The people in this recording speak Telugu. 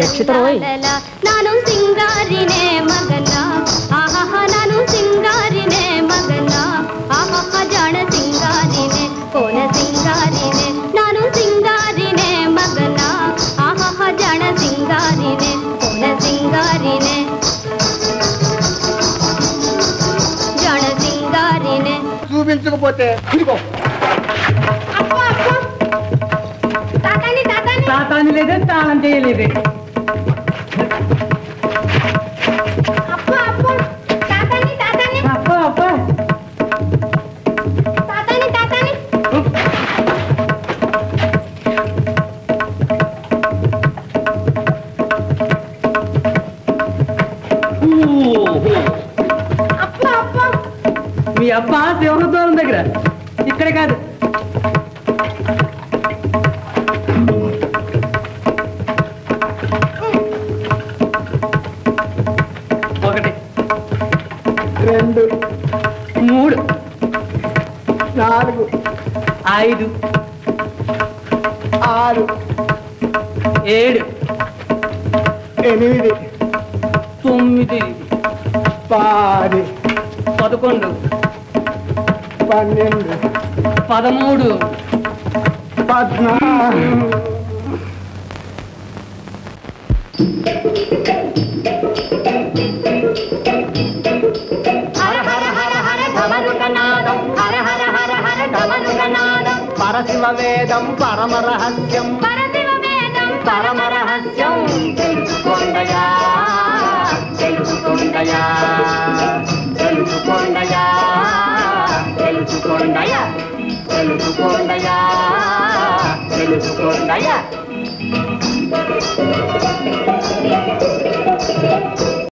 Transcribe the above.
நட்சத்திரம் நானும் சிங்காரினே மகனா చూపించకపోతే తాతాని లేదే తాళం చేయలేదే. తప్ప సింహద్వారం దగ్గర. ఇక్కడ కాదు. ఒకటి. రెండు. మూడు. నాలుగు. ఐదు. ఆరు. ఏడు. ఎనిమిది. తొమ్మిది. పది. పదకొండు. పన్నెండు. పదమూడు. పద్నాలుగు పరశివ వేదం పరమ రహస్యం పరశివ వేదం పరమ రహస్యం తెలుసుకుంటయా? తెలుసుకుంటయా? తెలుసుకోండయా తెలుసుకోండయా తెలుసుకోండయా